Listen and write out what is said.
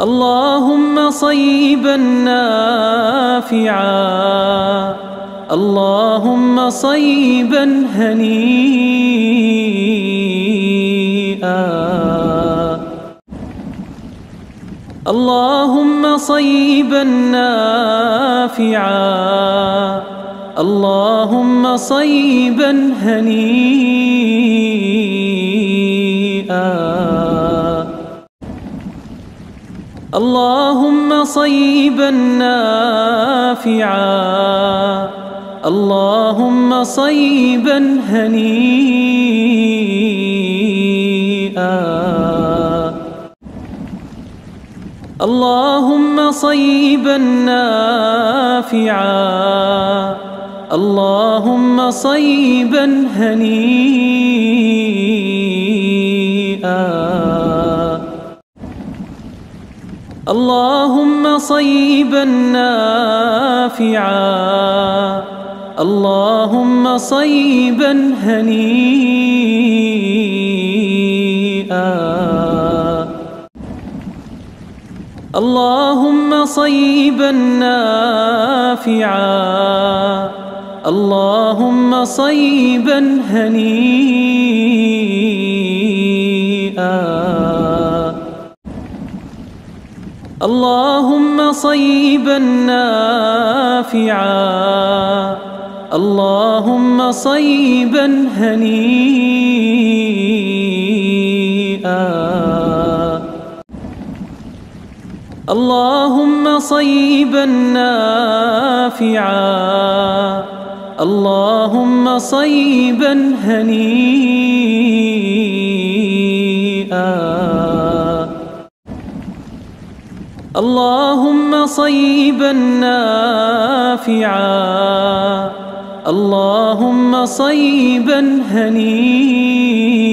اللهم صيبا نافعا. اللهم صيبا هنيئا. اللهم صيبا نافعا. اللهم صيبا هنيئا. اللهم صيبا نافعا. اللهم صيبا هنيئا. اللهم صيبا نافعا. اللهم صيبا هنيئا. اللهم صيبا نافعا. اللهم صيبا هنيئا. اللهم صيبا نافعا. اللهم صيبا هنيئا. اللهم صيبا نافعا. اللهم صيبا هنيئا. اللهم صيبا نافعا. اللهم صيبا هنيئا. اللهم صيبا نافعا. اللهم صيبا هنيئا.